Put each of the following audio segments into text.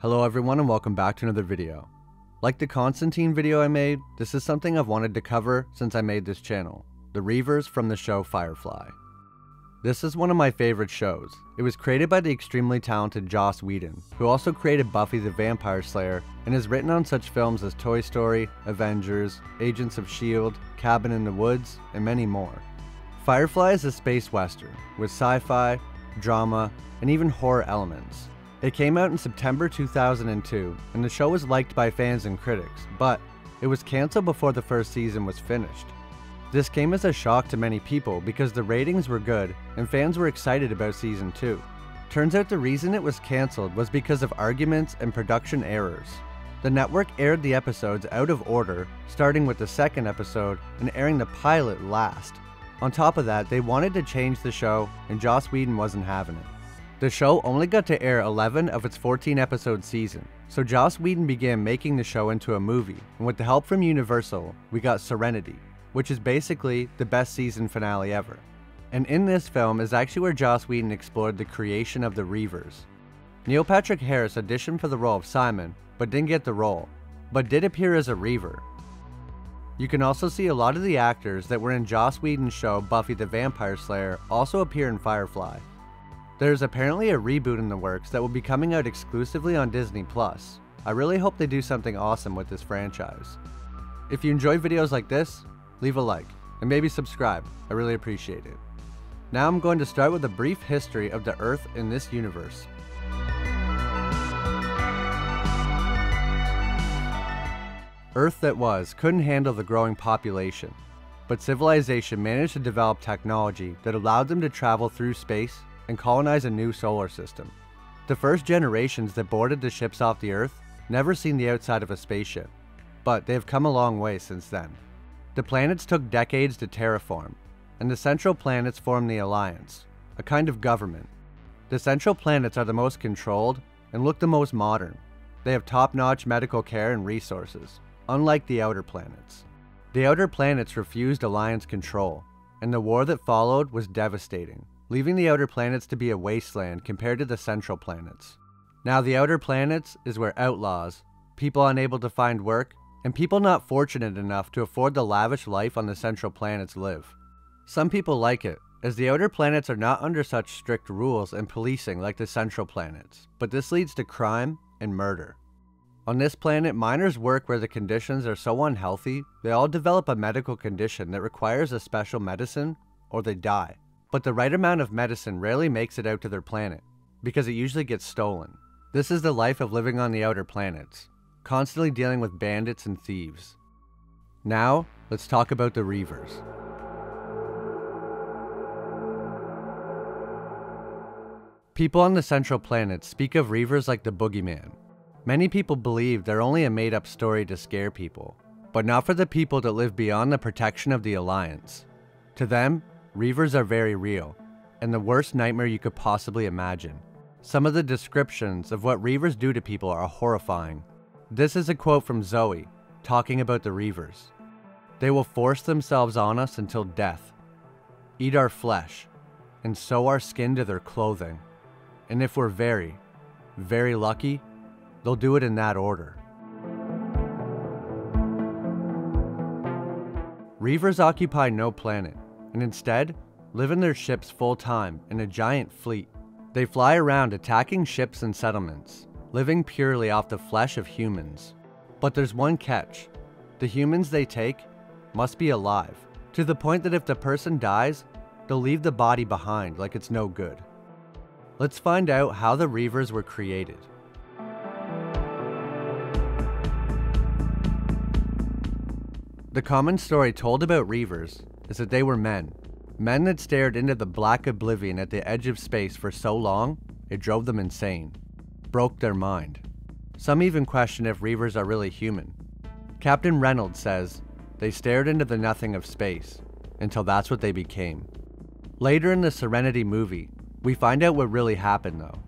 Hello everyone and welcome back to another video. Like the Constantine video I made, this is something I've wanted to cover since I made this channel, the Reavers from the show Firefly. This is one of my favorite shows. It was created by the extremely talented Joss Whedon, who also created Buffy the Vampire Slayer and has written on such films as Toy Story, Avengers, Agents of S.H.I.E.L.D., Cabin in the Woods, and many more. Firefly is a space western, with sci-fi, drama, and even horror elements. It came out in September 2002, and the show was liked by fans and critics, but it was cancelled before the first season was finished. This came as a shock to many people because the ratings were good and fans were excited about season 2. Turns out the reason it was cancelled was because of arguments and production errors. The network aired the episodes out of order, starting with the second episode and airing the pilot last. On top of that, they wanted to change the show, and Joss Whedon wasn't having it. The show only got to air 11 of its 14 episode season, so Joss Whedon began making the show into a movie, and with the help from Universal, we got Serenity, which is basically the best season finale ever. And in this film is actually where Joss Whedon explored the creation of the Reavers. Neil Patrick Harris auditioned for the role of Simon, but didn't get the role, but did appear as a Reaver. You can also see a lot of the actors that were in Joss Whedon's show Buffy the Vampire Slayer also appear in Firefly. There's apparently a reboot in the works that will be coming out exclusively on Disney+. Plus. I really hope they do something awesome with this franchise. If you enjoy videos like this, leave a like, and maybe subscribe, I really appreciate it. Now I'm going to start with a brief history of the Earth in this universe. Earth that was couldn't handle the growing population, but civilization managed to develop technology that allowed them to travel through space and colonize a new solar system. The first generations that boarded the ships off the Earth never seen the outside of a spaceship, but they have come a long way since then. The planets took decades to terraform, and the central planets formed the Alliance, a kind of government. The central planets are the most controlled and look the most modern. They have top-notch medical care and resources, unlike the outer planets. The outer planets refused Alliance control, and the war that followed was devastating leaving the outer planets to be a wasteland compared to the central planets. Now, the outer planets is where outlaws, people unable to find work, and people not fortunate enough to afford the lavish life on the central planets live. Some people like it, as the outer planets are not under such strict rules and policing like the central planets, but this leads to crime and murder. On this planet, miners work where the conditions are so unhealthy, they all develop a medical condition that requires a special medicine, or they die. But the right amount of medicine rarely makes it out to their planet, because it usually gets stolen. This is the life of living on the outer planets, constantly dealing with bandits and thieves. Now, let's talk about the Reavers. People on the central planet speak of Reavers like the boogeyman. Many people believe they're only a made up story to scare people, but not for the people that live beyond the protection of the Alliance. To them, Reavers are very real, and the worst nightmare you could possibly imagine. Some of the descriptions of what Reavers do to people are horrifying. This is a quote from Zoe, talking about the Reavers. They will force themselves on us until death, eat our flesh, and sew our skin to their clothing. And if we're very, very lucky, they'll do it in that order. Reavers occupy no planet, and instead live in their ships full time in a giant fleet. They fly around attacking ships and settlements, living purely off the flesh of humans. But there's one catch the humans they take must be alive, to the point that if the person dies, they'll leave the body behind like it's no good. Let's find out how the Reavers were created. The common story told about Reavers is that they were men. Men that stared into the black oblivion at the edge of space for so long, it drove them insane. Broke their mind. Some even question if Reavers are really human. Captain Reynolds says, they stared into the nothing of space, until that's what they became. Later in the Serenity movie, we find out what really happened though.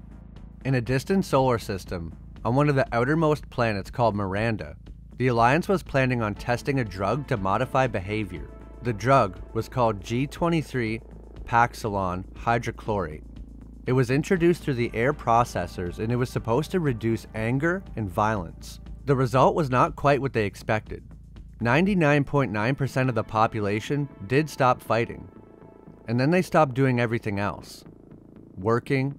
In a distant solar system, on one of the outermost planets called Miranda, the Alliance was planning on testing a drug to modify behavior. The drug was called G23 Paxilon hydrochlorate. It was introduced through the air processors and it was supposed to reduce anger and violence. The result was not quite what they expected. 99.9% of the population did stop fighting, and then they stopped doing everything else working,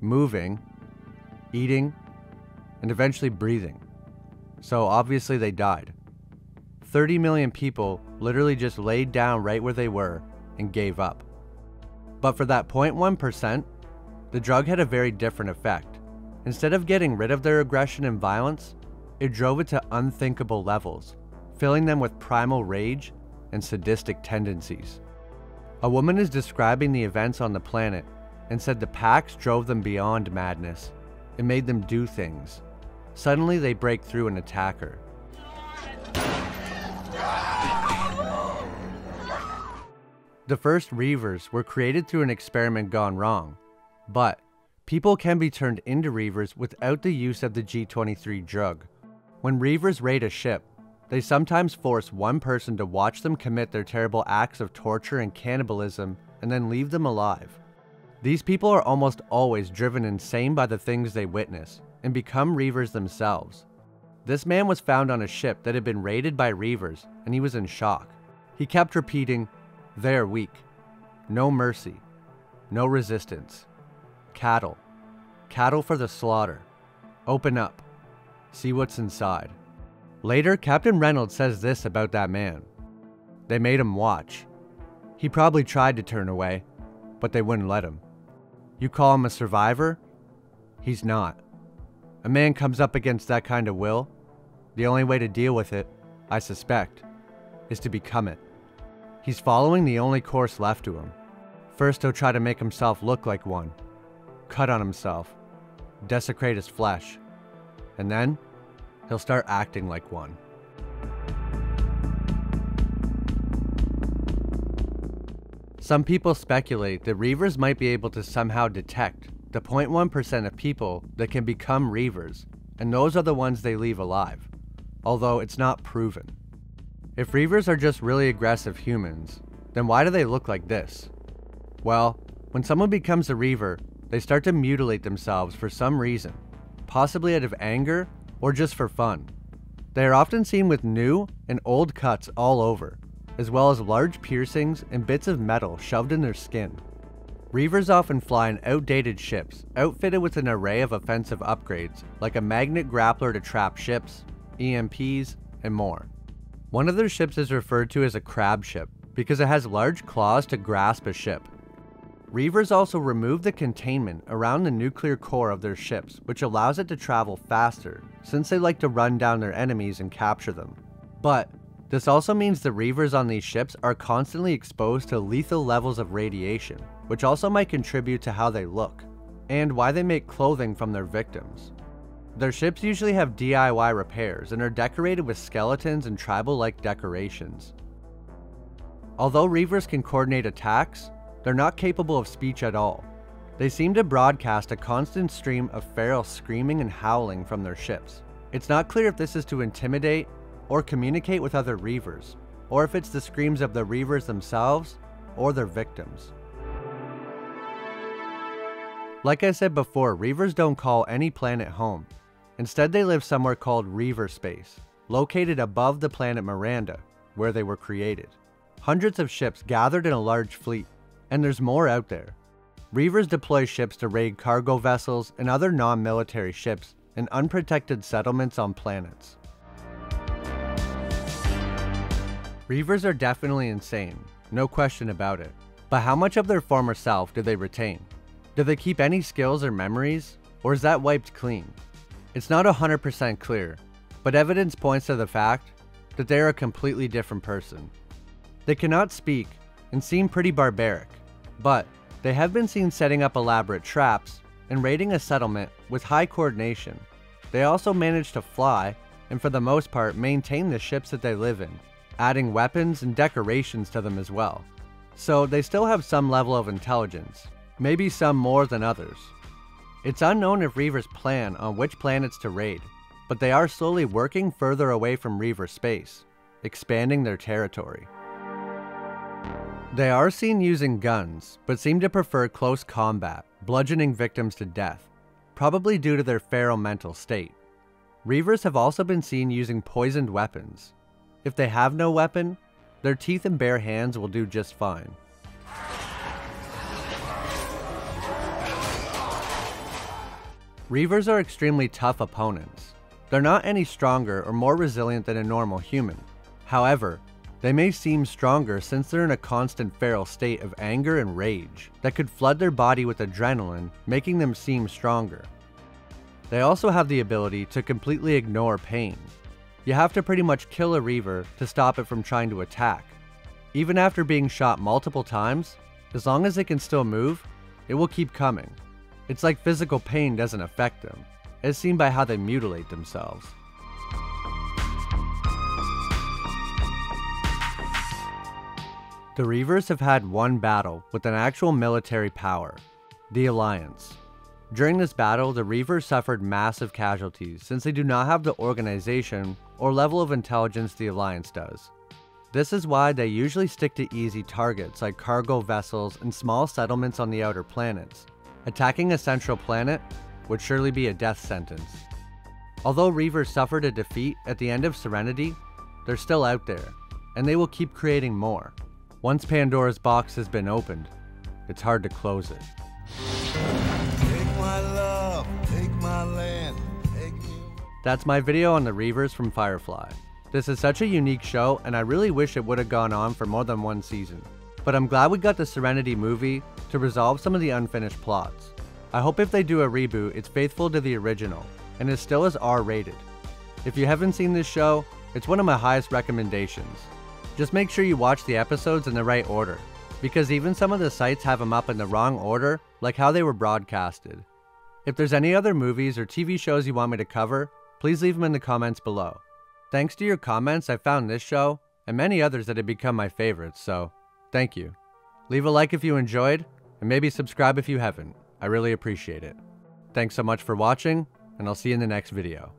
moving, eating, and eventually breathing. So obviously they died. 30 million people literally just laid down right where they were and gave up. But for that 0.1%, the drug had a very different effect. Instead of getting rid of their aggression and violence, it drove it to unthinkable levels, filling them with primal rage and sadistic tendencies. A woman is describing the events on the planet and said the packs drove them beyond madness. It made them do things. Suddenly, they break through and attack her. The first Reavers were created through an experiment gone wrong, but people can be turned into Reavers without the use of the G23 drug. When Reavers raid a ship, they sometimes force one person to watch them commit their terrible acts of torture and cannibalism and then leave them alive. These people are almost always driven insane by the things they witness and become Reavers themselves. This man was found on a ship that had been raided by Reavers and he was in shock. He kept repeating, They're weak. No mercy. No resistance. Cattle. Cattle for the slaughter. Open up. See what's inside. Later, Captain Reynolds says this about that man. They made him watch. He probably tried to turn away, but they wouldn't let him. You call him a survivor? He's not. A man comes up against that kind of will, the only way to deal with it, I suspect, is to become it. He's following the only course left to him. First, he'll try to make himself look like one, cut on himself, desecrate his flesh, and then he'll start acting like one. Some people speculate that Reavers might be able to somehow detect the 0.1% of people that can become Reavers, and those are the ones they leave alive, although it's not proven. If Reavers are just really aggressive humans, then why do they look like this? Well, when someone becomes a Reaver, they start to mutilate themselves for some reason, possibly out of anger or just for fun. They are often seen with new and old cuts all over, as well as large piercings and bits of metal shoved in their skin. Reavers often fly in outdated ships, outfitted with an array of offensive upgrades, like a magnet grappler to trap ships, EMPs, and more. One of their ships is referred to as a crab ship, because it has large claws to grasp a ship. Reavers also remove the containment around the nuclear core of their ships, which allows it to travel faster, since they like to run down their enemies and capture them. But this also means the Reavers on these ships are constantly exposed to lethal levels of radiation, which also might contribute to how they look, and why they make clothing from their victims. Their ships usually have DIY repairs and are decorated with skeletons and tribal-like decorations. Although Reavers can coordinate attacks, they're not capable of speech at all. They seem to broadcast a constant stream of feral screaming and howling from their ships. It's not clear if this is to intimidate or communicate with other Reavers, or if it's the screams of the Reavers themselves or their victims. Like I said before, Reavers don't call any planet home. Instead, they live somewhere called Reaver Space, located above the planet Miranda, where they were created. Hundreds of ships gathered in a large fleet, and there's more out there. Reavers deploy ships to raid cargo vessels and other non-military ships in unprotected settlements on planets. Reavers are definitely insane, no question about it. But how much of their former self do they retain? Do they keep any skills or memories, or is that wiped clean? It's not 100% clear, but evidence points to the fact that they are a completely different person. They cannot speak and seem pretty barbaric, but they have been seen setting up elaborate traps and raiding a settlement with high coordination. They also manage to fly and for the most part maintain the ships that they live in, adding weapons and decorations to them as well. So they still have some level of intelligence, maybe some more than others. It's unknown if Reavers plan on which planets to raid, but they are slowly working further away from Reaver space, expanding their territory. They are seen using guns, but seem to prefer close combat, bludgeoning victims to death, probably due to their feral mental state. Reavers have also been seen using poisoned weapons. If they have no weapon, their teeth and bare hands will do just fine. Reavers are extremely tough opponents. They're not any stronger or more resilient than a normal human. However, they may seem stronger since they're in a constant feral state of anger and rage that could flood their body with adrenaline, making them seem stronger. They also have the ability to completely ignore pain. You have to pretty much kill a Reaver to stop it from trying to attack. Even after being shot multiple times, as long as it can still move, it will keep coming. It's like physical pain doesn't affect them, as seen by how they mutilate themselves. The Reavers have had one battle with an actual military power, the Alliance. During this battle, the Reavers suffered massive casualties since they do not have the organization or level of intelligence the Alliance does. This is why they usually stick to easy targets like cargo vessels and small settlements on the outer planets, Attacking a central planet would surely be a death sentence. Although Reavers suffered a defeat at the end of Serenity, they're still out there, and they will keep creating more. Once Pandora's box has been opened, it's hard to close it. Love, land, That's my video on the Reavers from Firefly. This is such a unique show, and I really wish it would have gone on for more than one season. But I'm glad we got the Serenity movie to resolve some of the unfinished plots. I hope if they do a reboot, it's faithful to the original, and is still as R rated. If you haven't seen this show, it's one of my highest recommendations. Just make sure you watch the episodes in the right order, because even some of the sites have them up in the wrong order, like how they were broadcasted. If there's any other movies or TV shows you want me to cover, please leave them in the comments below. Thanks to your comments, I found this show, and many others that have become my favorites, so thank you. Leave a like if you enjoyed, and maybe subscribe if you haven't. I really appreciate it. Thanks so much for watching, and I'll see you in the next video.